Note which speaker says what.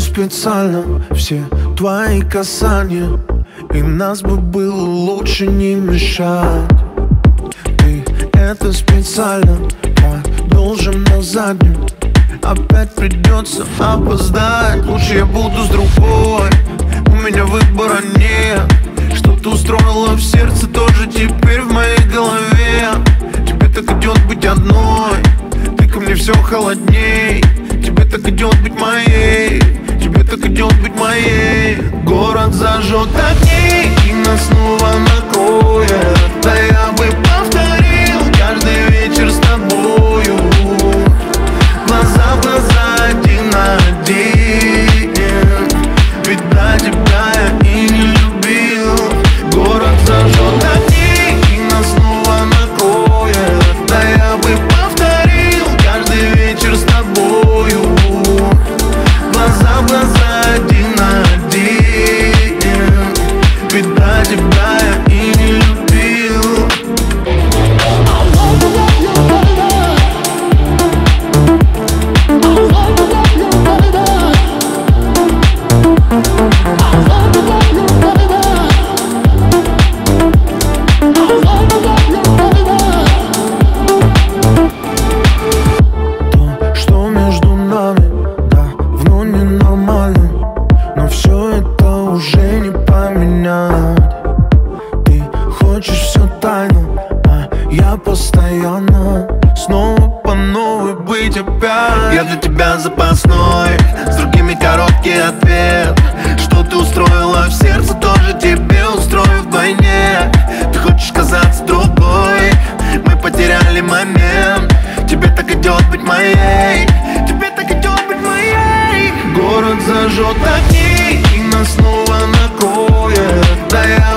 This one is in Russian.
Speaker 1: специально Все твои касания. И нас бы было лучше не мешать. Ты это специально Как должен на заднем. Опять придется опоздать. Лучше я буду с другой. У меня выбора нет. Что ты устроила в сердце Тоже теперь в моей голове. Тебе так идет быть одной. Ты ко мне все холодней так идет быть моей. Тебе так идет быть моей. Город зажжет огни И нас снова накроет прячешь всю тайну а Я постоянно снова по новой быть опять. Я для тебя запасной, с другими короткий ответ. Что ты устроила в сердце, тоже тебе устрою в войне. Ты хочешь казаться другой, мы потеряли момент. Тебе так идет быть моей, тебе так идет быть моей. Город зажжет огни и нас снова накроет. Да я